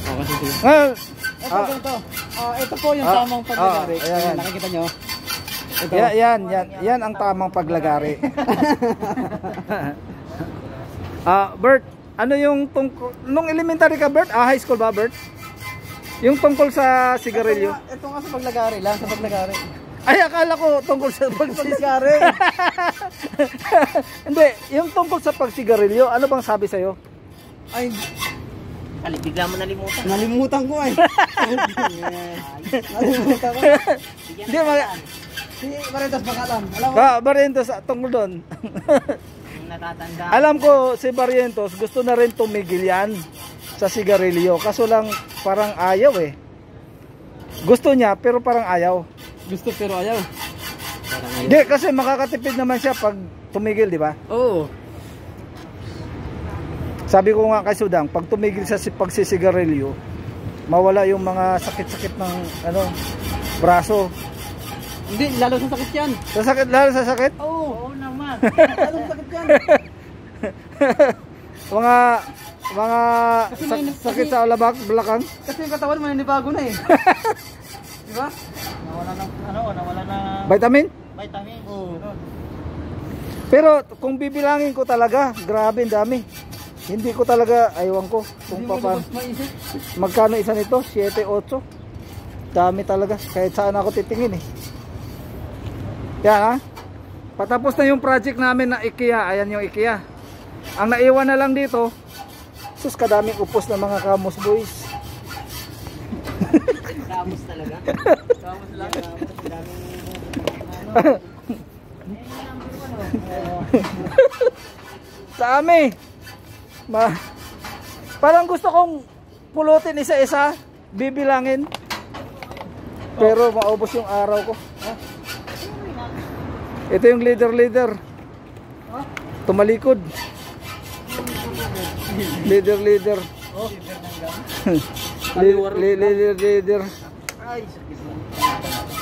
Okay, sige. Ngayon, Ito, Ah. ganito. Ah, ito po yung Ah, tamang paglagari. ah, ayan, Ayan, yan. nakikita nyo. Ito. yan, yan, yan, yan ang tamang paglagari. Ah, Bert, ano yung tungkol, nung elementary ka Bert? Ah, high school ba Bert? Yung tungkol sa sigarilyo? Ito nga, ito nga sa paglagari lang, sa paglagari. Ay, akala ko tungkol sa pagsisigari. Hindi, yung tungkol sa pagsigarilyo, ano bang sabi sa'yo? Ay, Ali, bigla mo nalimutan. nalimutan ko ay. nalimutan ko. Hindi, mag... Si Maritas baka alam. Alam mo? Ka, Barrientos, tungkol doon. Yung natatanda. Alam ko, si Barrientos, gusto na rin tumigil yan sa sigarilyo. Kaso lang, parang ayaw eh. Gusto niya, pero parang ayaw. Gusto pero ayaw. Hindi, kasi makakatipid naman siya pag tumigil, di ba? Oo. Sabi ko nga kay Sudang, pag tumigil sa si- pagsisigarilyo, mawala yung mga sakit-sakit ng ano, braso. Hindi, lalo sa sakit yan. Sa sakit, lalo sa sakit, Oo. Oo naman. Lalo sa sakit yan. mga mga Kasi sak- may- sakit sa alabak, belakang. Kasi yung katawan mo nanibago na eh. Di ba? Nawala ng, ano, nawala ng Vitamin? vitamins. Oo. Pero kung bibilangin ko talaga, grabe ang dami. Hindi ko talaga, aywan ko kung maisip. Magkano isa nito? 7, 8. Dami talaga. Kahit saan ako titingin eh. Yan ha. Patapos na yung project namin na IKEA. Ayan yung IKEA. Ang naiwan na lang dito, sus kadaming upos ng mga kamos boys. Kamus talaga. Kamus lang. Kamus, daming Sa amin. Ma Parang gusto kong pulutin isa-isa, bibilangin. Pero maubos yung araw ko. Ito yung leader-leader. Tumalikod. Leader-leader. Oh. Leader-leader. Ay, sakit.